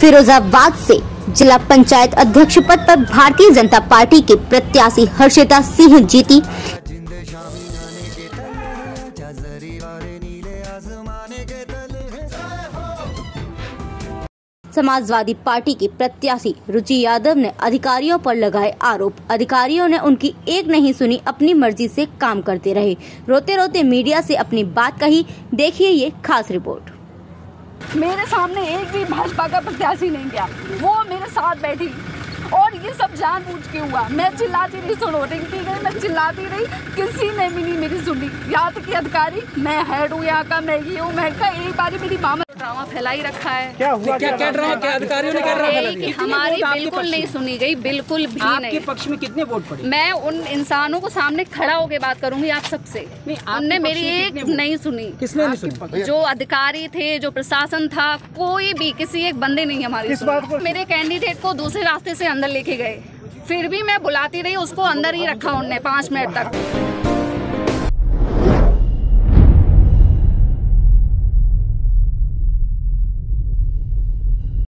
फिरोजाबाद से जिला पंचायत अध्यक्ष पद पर भारतीय जनता पार्टी के प्रत्याशी हर्षिता सिंह जीती। समाजवादी पार्टी की प्रत्याशी रुचि यादव ने अधिकारियों पर लगाए आरोप। अधिकारियों ने उनकी एक नहीं सुनी, अपनी मर्ज़ी से काम करते रहे। रोते रोते मीडिया से अपनी बात कही। देखिए ये खास रिपोर्ट। मेरे सामने एक भी भाजपा का प्रत्याशी नहीं गया। वो मेरे साथ बैठी और ये सब जानबूझ के हुआ। मैं चिल्लाती रही सुनो रिंकी गई, मैं चिल्लाती रही, किसी ने भी नहीं मेरी सुनी। तक कि अधिकारी। मैं हेड हूँ यहाँ का मैं ये हूँ मैं का एक बारी मेरी मामा ड्रामा फैला ही रखा है। क्या हुआ? क्या क्या ड्रामा? क्या अधिकारियों ने क्या ड्रामा यही फैला कि दिया? हमारी बिल्कुल नहीं सुनी गई बिल्कुल भी आपके नहीं पक्ष में कितने वोट पड़े? मैं उन इंसानों को सामने खड़ा होकर बात करूँगी आप सबसे। उनने मेरी एक नहीं सुनी। किसने नहीं सुनी? जो अधिकारी थे जो प्रशासन था कोई भी किसी एक बंदे नहीं हमारी मेरे कैंडिडेट को दूसरे रास्ते से अंदर लेके गए। फिर भी मैं बुलाती रही उसको अंदर ही रखा उनने पाँच मिनट तक।